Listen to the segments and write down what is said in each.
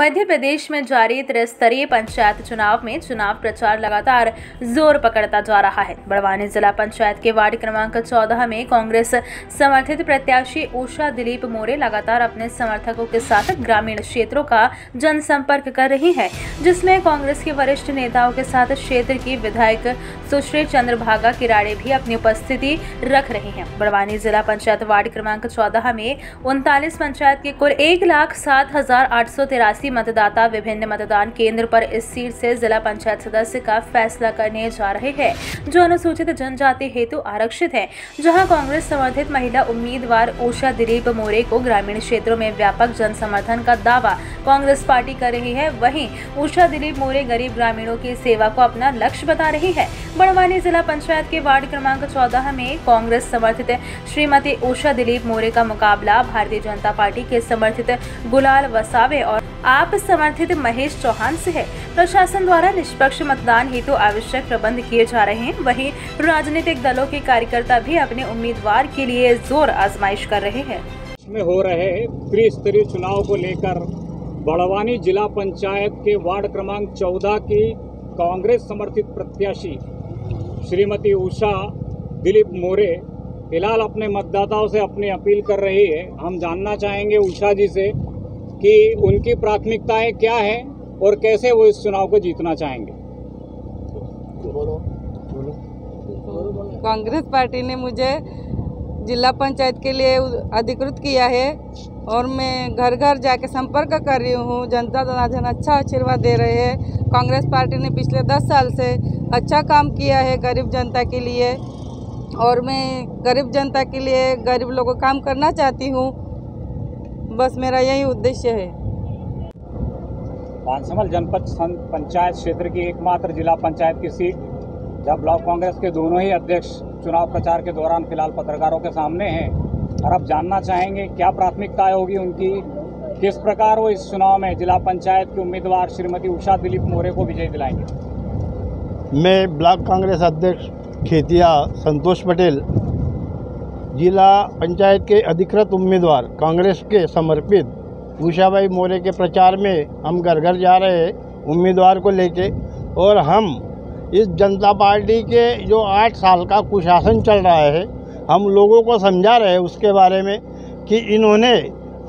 मध्य प्रदेश में जारी त्रिस्तरीय पंचायत चुनाव में चुनाव प्रचार लगातार ज़ोर पकड़ता जा रहा है। बड़वानी जिला पंचायत के वार्ड क्रमांक 14 में कांग्रेस समर्थित प्रत्याशी उषा दिलीप मोरे लगातार अपने समर्थकों के साथ ग्रामीण क्षेत्रों का जनसंपर्क कर रही है, जिसमें कांग्रेस के वरिष्ठ नेताओं के साथ क्षेत्र की विधायक सुश्री चंद्रभागा किराड़े भी अपनी उपस्थिति रख रही हैं। बड़वानी जिला पंचायत वार्ड क्रमांक 14 में उनतालीस पंचायत के कुल एक लाख सात हज़ार आठ सौ तिरासी मतदाता विभिन्न मतदान केंद्र पर इस सीट से जिला पंचायत सदस्य का फैसला करने जा रहे हैं, जो अनुसूचित जनजाति हेतु आरक्षित है। जहाँ कांग्रेस समर्थित महिला उम्मीदवार उषा दिलीप मोरे को ग्रामीण क्षेत्रों में व्यापक जन समर्थन का दावा कांग्रेस पार्टी कर रही है, वहीं उषा दिलीप मोरे गरीब ग्रामीणों की सेवा को अपना लक्ष्य बता रही है। बड़वानी जिला पंचायत के वार्ड क्रमांक चौदह में कांग्रेस समर्थित श्रीमती उषा दिलीप मोरे का मुकाबला भारतीय जनता पार्टी के समर्थित गुलाल वसावे और आप समर्थित महेश चौहान से है। प्रशासन द्वारा निष्पक्ष मतदान हेतु आवश्यक प्रबंध किए जा रहे हैं। वहीं राजनीतिक दलों के कार्यकर्ता भी अपने उम्मीदवार के लिए ज़ोर आजमाइश कर रहे हैं। में हो रहे त्रिस्तरीय चुनाव को लेकर बड़वानी जिला पंचायत के वार्ड क्रमांक 14 की कांग्रेस समर्थित प्रत्याशी श्रीमती उषा दिलीप मोरे फ़िलहाल अपने मतदाताओं से अपनी अपील कर रही है। हम जानना चाहेंगे उषा जी से कि उनकी प्राथमिकताएँ क्या है और कैसे वो इस चुनाव को जीतना चाहेंगे। कांग्रेस पार्टी ने मुझे जिला पंचायत के लिए अधिकृत किया है और मैं घर घर जाके संपर्क कर रही हूँ। जनता जनार्दन अच्छा आशीर्वाद दे रहे हैं। कांग्रेस पार्टी ने पिछले दस साल से अच्छा काम किया है गरीब जनता के लिए और मैं गरीब जनता के लिए गरीब लोगों काम करना चाहती हूँ। बस मेरा यही उद्देश्य है। बांसमल जनपद पंचायत क्षेत्र की एकमात्र जिला पंचायत की सीट जब ब्लॉक कांग्रेस के दोनों ही अध्यक्ष चुनाव प्रचार के दौरान फ़िलहाल पत्रकारों के सामने हैं और अब जानना चाहेंगे क्या प्राथमिकताएँ होगी उनकी, किस प्रकार वो इस चुनाव में जिला पंचायत के उम्मीदवार श्रीमती उषा दिलीप मोरे को विजय दिलाएँगे? मैं ब्लॉक कांग्रेस अध्यक्ष खेतिया संतोष पटेल, जिला पंचायत के अधिकृत उम्मीदवार, कांग्रेस के समर्पित उषाबाई मोरे के प्रचार में हम घर घर जा रहे हैं, उम्मीदवार को लेके, और हम इस जनता पार्टी के जो आठ साल का कुशासन चल रहा है हम लोगों को समझा रहे हैं उसके बारे में कि इन्होंने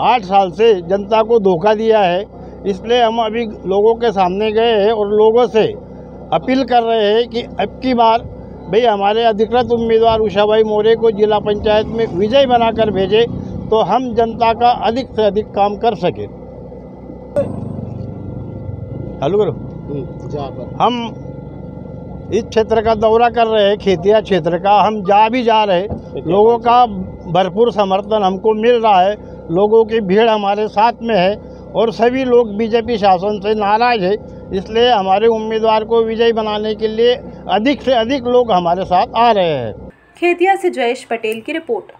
आठ साल से जनता को धोखा दिया है। इसलिए हम अभी लोगों के सामने गए हैं और लोगों से अपील कर रहे हैं कि अब की बार भाई हमारे अधिकृत उम्मीदवार उषाभाई मोरे को जिला पंचायत में विजय बनाकर भेजे तो हम जनता का अधिक से अधिक काम कर सके। हेलो करो हम इस क्षेत्र का दौरा कर रहे हैं, खेतिया क्षेत्र का, हम जा भी जा रहे लोगों का भरपूर समर्थन हमको मिल रहा है, लोगों की भीड़ हमारे साथ में है और सभी लोग बीजेपी शासन से नाराज़ है, इसलिए हमारे उम्मीदवार को विजयी बनाने के लिए अधिक से अधिक लोग हमारे साथ आ रहे हैं। खेतिया से जयेश पटेल की रिपोर्ट।